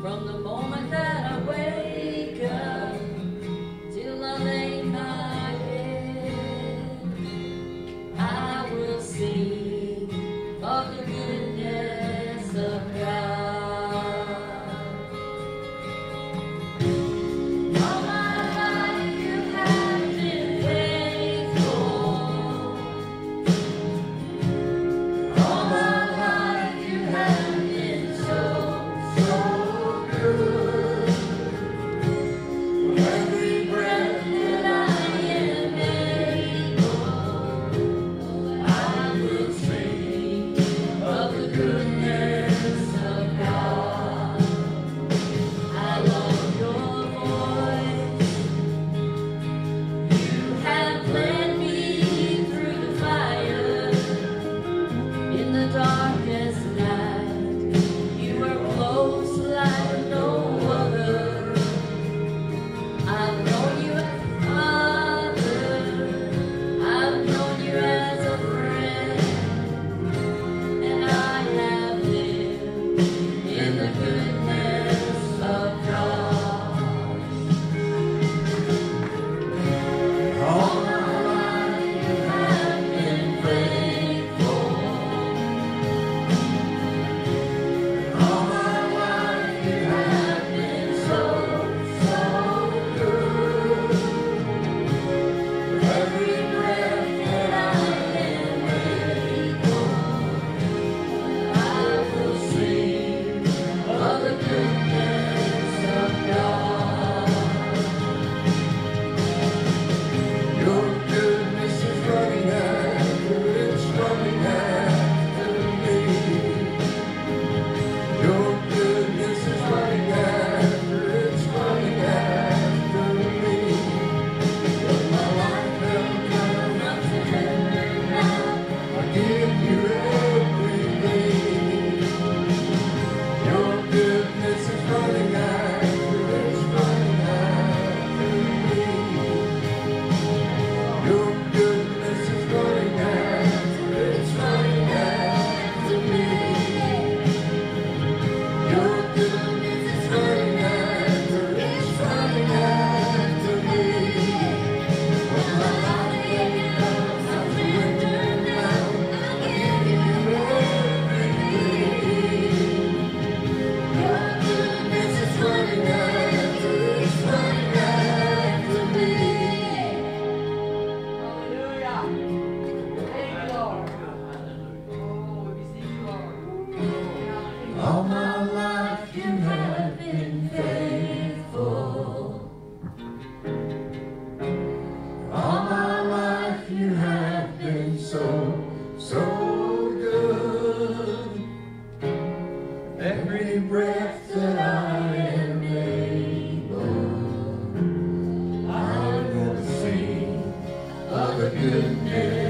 From the moment every breath that I am able. I sing of goodness.